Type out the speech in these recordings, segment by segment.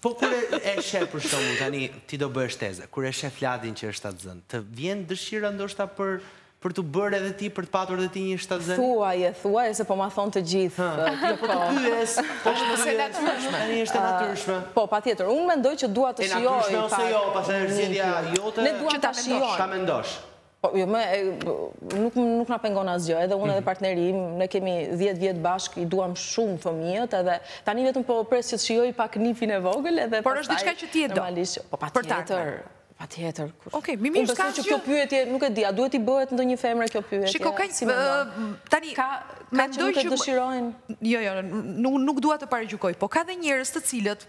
Po kur e sheh për shembull tani ti do bëhesh teze. Kur e sheh Fladin që është shtatzën, të vjen dëshira ndoshta për për t'u bërë edhe ti për të patur edhe ti një shtatzëni? Thuaje, thuaje se po ma thonë të gjithë. Po po pyes, po është më se e natyrshme. Tani është e natyrshme. Po patjetër, unë mendoj që dua të shijoj. E natyrshme ose jo, pastaj është zgjedhja jote. Ne duam ta shijojmë. Ta mendosh. Po, jo, me, nuk, nuk na pengon asgjë, edhe unë edhe mhm. partneri im, ne kemi 10 vjet bashkë, i duam shumë fëmijët, edhe tani vetëm po pres që të shijoj pak nipin e vogël, edhe Por është diçka që ti e do, po, po patjetër, Patjetër. Ok, shumë mirë, s'ka që... kjo pyetje, nuk e di, a duhet t'i bëhet ndonjë femre kjo pyetje? Shiko, ka një... Tani, ka që nuk e dëshirojnë? Jo, jo, nuk duhet të paragjykoj, po ka dhe njerëz të cilët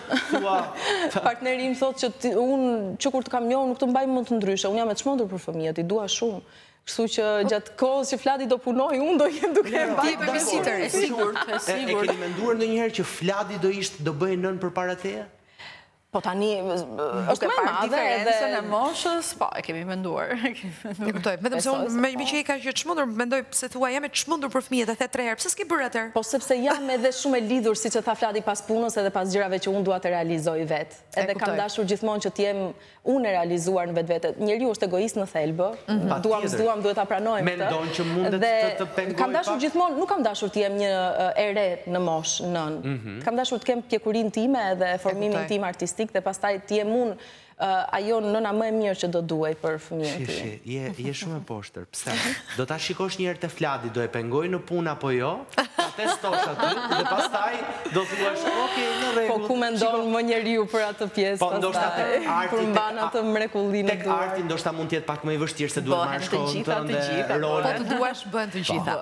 Partneri im thotë që unë që kur të kam njohur nuk të mbaj mend të ndryshe. Unë jam e çmendur për fëmijët, i dua shumë. Kështu që po- gjatë kohës që Fladi do punojë, unë do jem duke e mbajtur, bebisitër. E sigurt, e sigurt. E keni menduar ndonjëherë që Fladi do ishte, do bëhej nënë përpara teje? Po tani, është më e madhe dhe... Diferencën e moshës, po, e kemi menduar. E kuptoj, vetëm se unë meqë i ke kaq të çmendur, mendoj Pse thua jam e çmendur për fëmijët e the tre herë pse s'ke bërë atëherë. Po sepse jam edhe shumë e lidhur siç e tha Fladi pas punës edhe pas gjërave që unë dua të realizoj vetë edhe kam dashur gjithmonë që të jem unë e realizuar në vetvete njeriu është egoist në thelb ë duam s'duam duhet ta pranojmë këtë dhe kam dashur gjithmonë nuk kam dashur të jem një e re në moshë nënë kam dashur të kem pjekurinë time edhe formimin tim artistik dhe pastaj të jem unë Ajo nëna më e mirë që do duhej për fëmijën time. Shi, shi, je, je shumë e poshtër. Pse? Do ta shikosh një herë te Fladi, do e pengojë në punë apo jo? Ta testosh aty dhe pastaj do thuash, "Ok, në rregull." Po ku mendon më njeriu për atë pjesë? Po ndoshta te arti, kur mban atë mrekullinë në dorë. Tek arti ndoshta mund të jetë pak më i vështirë se duhet të marrësh kohën tënde, rolet. Po të duash bëhen të gjitha.